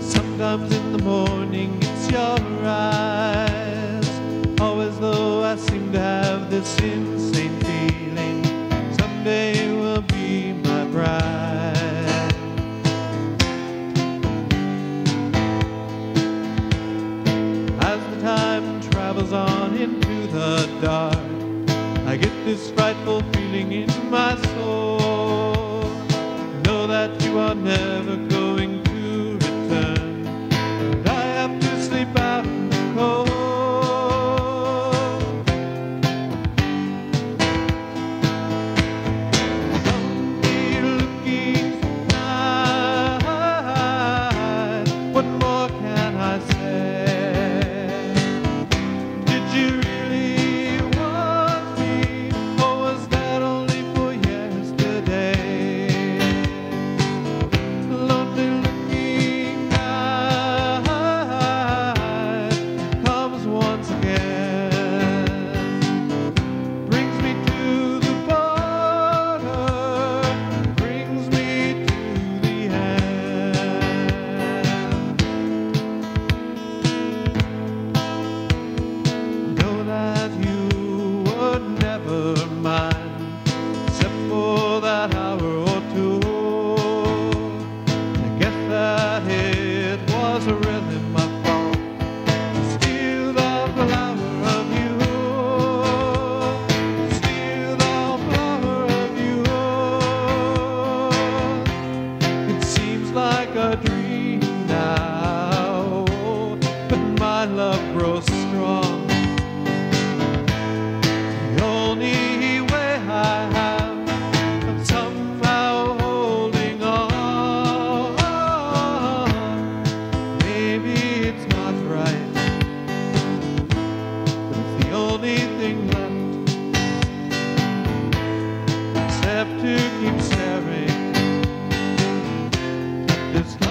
Sometimes in the morning it's your eyes. Always though I seem to have this insane feeling. Someday you will be my bride. As the time travels on into the dark, I get this frightful feeling in my soul. You are never going this